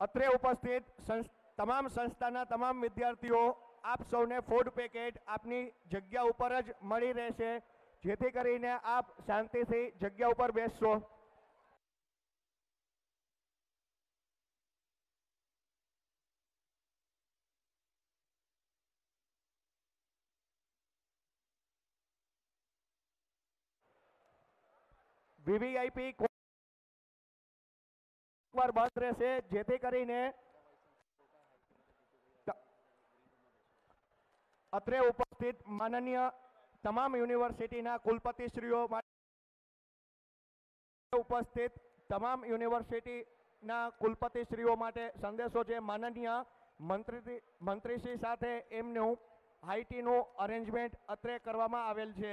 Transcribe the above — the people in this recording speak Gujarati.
અત્રે ઉપસ્થિત તમામ સંસ્થાના તમામ વિદ્યાર્થીઓ, આપ સૌને ફૂડ પેકેટ આપની જગ્યા ઉપર જ મળી રહેશે, જેથી કરીને આપ શાંતિથી જગ્યા ઉપર બેસશો. વીવીઆઈપી વાર બંધ રહેશે. જેથી કરીને અત્રે ઉપસ્થિત માનનીય તમામ યુનિવર્સિટીના કુલપતિશ્રીઓ ઉપસ્થિત તમામ યુનિવર્સિટીના કુલપતિશ્રીઓ માટે સંદેશો છે માનનીય મંત્રી મંત્રીશ્રી સાથે એમનું હાઈટીનું અરેન્જમેન્ટ અત્રે કરવામાં આવેલ છે.